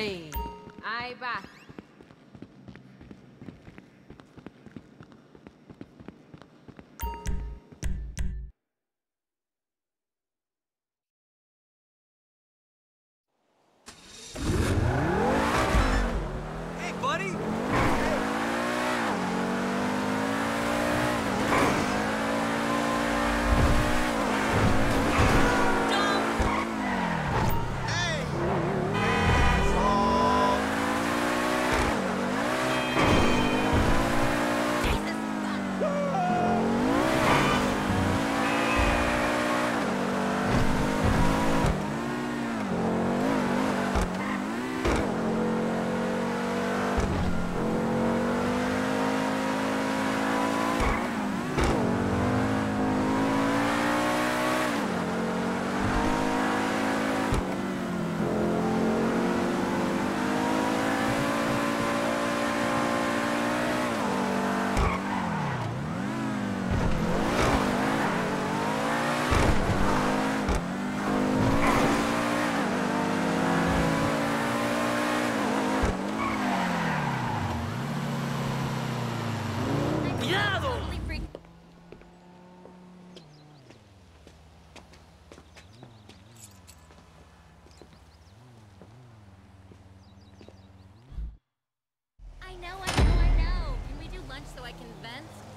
Hey, ahí va. I